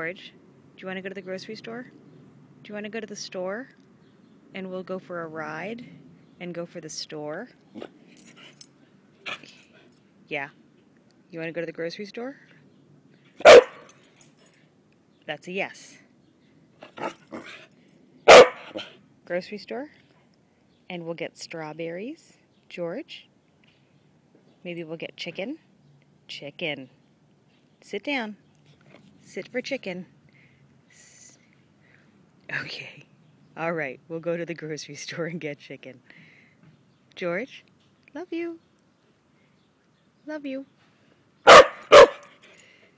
George, do you want to go to the grocery store? Do you want to go to the store? And we'll go for a ride and go for the store? Yeah. You want to go to the grocery store? That's a yes. Grocery store? And we'll get strawberries. George? Maybe we'll get chicken. Chicken. Sit down. Sit for chicken. Okay. All right. We'll go to the grocery store and get chicken. George, love you. Love you.